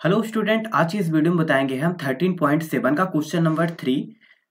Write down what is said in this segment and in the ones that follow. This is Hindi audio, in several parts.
हेलो स्टूडेंट आज इस वीडियो में बताएँगे हम 13.7 का क्वेश्चन नंबर थ्री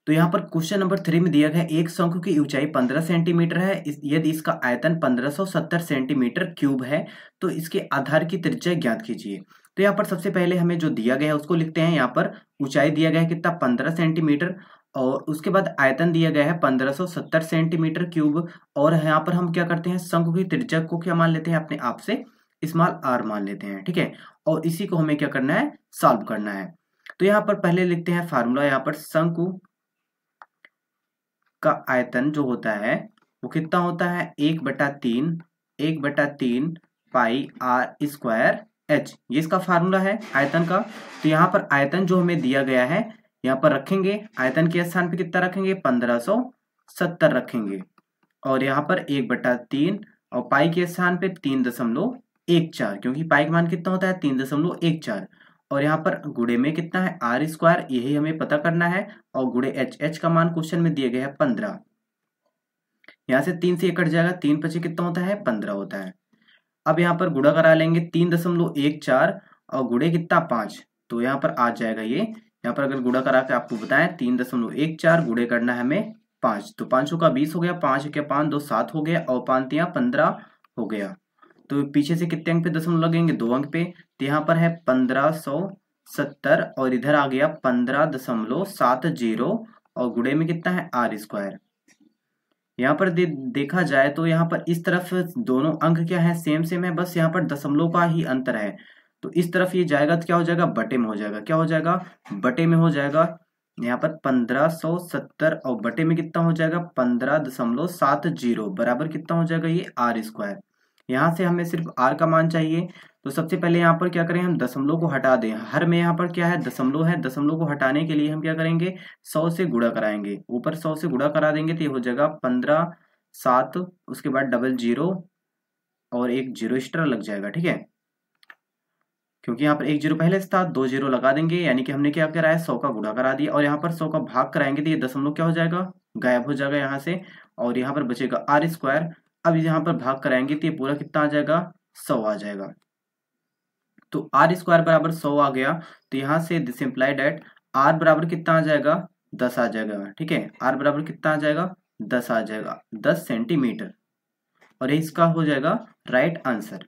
तो यहाँ पर क्वेश्चन नंबर थ्री में दिया गया एक शंकु की ऊंचाई 15 सेंटीमीटर है। यदि इसका आयतन 1570 सेंटीमीटर क्यूब है तो इसके आधार की त्रिज्या ज्ञात कीजिए। तो यहाँ पर सबसे पहले हमें जो दिया गया है, उसको लिखते हैं। यहाँ पर ऊंचाई दिया गया है कितना? पंद्रह सेंटीमीटर और उसके बाद आयतन दिया गया है 1570 सेंटीमीटर क्यूब और यहाँ पर हम क्या करते हैं? शंकु की त्रिज्या को क्या मान लेते हैं? अपने आप से स्मॉल आर मान लेते हैं, ठीक है? और इसी को हमें क्या करना है? सॉल्व करना है। तो यहाँ पर पहले लिखते हैं फार्मूला। यहाँ पर शंकु का आयतन जो होता है, वो कितना होता है? एक बटा तीन, एक बटा तीन पाई आर स्क्वायर एच। ये इसका फार्मूला है आयतन का। तो यहाँ पर आयतन जो हमें दिया गया है, यहाँ पर रखेंगे। आयतन के स्थान पे कितना रखेंगे? पंद्रह सौ सत्तर रखेंगे। और यहाँ पर एक बटा तीन और पाई के स्थान पे तीन दशमलव एक चार, क्योंकि पाई का मान कितना होता है? तीन दशमलव एक चार। और यहाँ पर गुड़े में कितना है? आर स्क्वायर, यही हमें पता करना है। और गुड़े एच एच का मान क्वेश्चन में दिए गए हैं पंद्रह। यहाँ से तीन से एक कट जाएगा। तीन पचे कितना होता है? पंद्रह होता है। अब यहाँ पर गुड़ा करा लेंगे। तीन दशमलव एक चार और गुड़े कितना? पाँच। तो यहाँ पर आ जाएगा ये। यहाँ पर अगर गुड़ा करा के आपको बताएँ, तीन दशमलव एक चार गुड़े करना है हमें पाँच। तो पाँचों का बीस हो गया, पाँच के पाँच दो सात हो गया और पांतियाँ पंद्रह हो गया। तो पीछे से कितने अंक पे दशमलव लगेंगे? दो अंक पे। तो यहाँ पर है पंद्रह सौ सत्तर और इधर आ गया पंद्रह दशमलव सात ज़ीरो और गुड़े में कितना है? R square. यहाँ पर दे, देखा जाए तो यहाँ पर इस तरफ़ दोनों अंक क्या है? सेम सेम है। बस यहाँ पर दशमलव का ही अंतर है। तो इस तरफ़ ये जाएगा तो क्या हो जाएगा? बटे में हो जाएगा। क्या हो जाएगा? बटे में हो जाएगा। यहाँ पर पंद्रह सौ सत्तर और बटे में कितना हो जाएगा? पंद्रह दशमलव सात ज़ीरो। बराबर कितना हो जाएगा ये? R square. यहाँ से हमें सिर्फ़ आर का मान चाहिए। तो सबसे पहले यहाँ पर क्या करें, हम दशमलव को हटा दें। हर में यहाँ पर क्या है, दशमलव है। दशमलव को हटाने के लिए हम क्या करेंगे, सौ से गुड़ा कराएँगे। ऊपर सौ से गुड़ा करा देंगे तो ये हो जाएगा पंद्रह, सात, उसके बाद डबल ज़ीरो और एक ज़ीरो एक्स्ट्रा लग जाएगा, ठीक है? क्योंकि यहाँ पर एक ज़ीरो पहले से था, दो ज़ीरो लगा देंगे, यानी कि हमने क्या कराया, सौ का गुड़ा करा दिया। और यहाँ पर सौ का भाग कराएँगे तो ये दशमलव क्या हो जाएगा, गायब हो जाएगा यहाँ से। और यहाँ पर बचेगा आर स्क्वायर अब यहाँ पर भाग कराएँगे तो ये पूरा कितना आ जाएगा? सौ आ जाएगा। तो आर स्क्वायर बराबर सौ आ गया तो यहाँ से दिस इंप्लाइड एट आर बराबर कितना आ जाएगा? दस आ जाएगा, ठीक है? आर बराबर कितना आ जाएगा? दस आ जाएगा, दस सेंटीमीटर और इसका हो जाएगा राइट आंसर